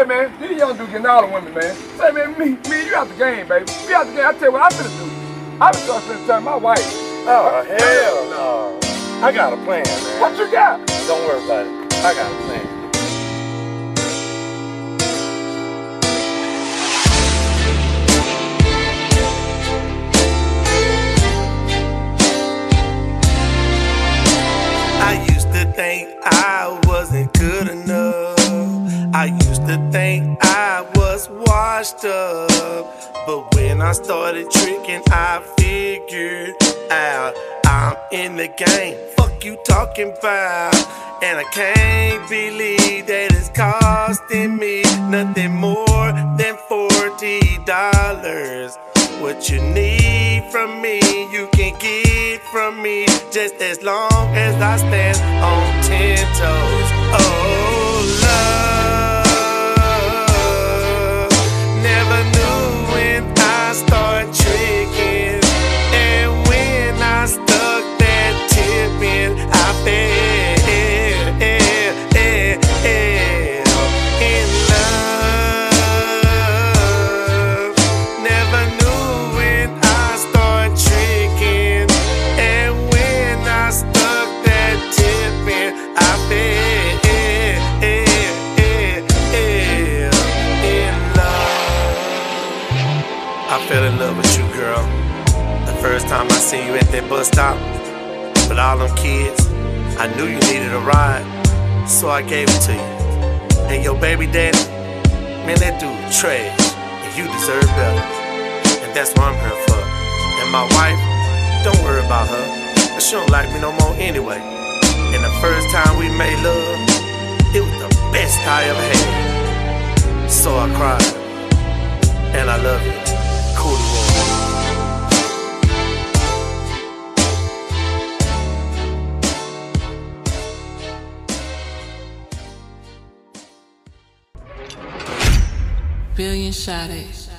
Say, man, these young dudes getting all the women, man. Say, man, me, me, you out the game, baby. We out the game. I tell you what I'm finna do. I'm gonna start spending time my wife. Oh, hell no. I got a plan, man. What you got? Don't worry about it. I got a plan. I used to think I wasn't good enough. I used to think I was washed up. But when I started tricking, I figured out I'm in the game. Fuck you talking about. And I can't believe that it's costing me nothing more than $40. What you need from me, you can get from me just as long as I stand on ten toes. I fell in love with you, girl. The first time I seen you at that bus stop with all them kids, I knew you needed a ride, so I gave it to you. And your baby daddy, man, that dude trash, and you deserve better. And that's what I'm here for. And my wife, don't worry about her, but she don't like me no more anyway. And the first time we made love, it was the best I ever had. So I cried, and I love you. Billion Shades.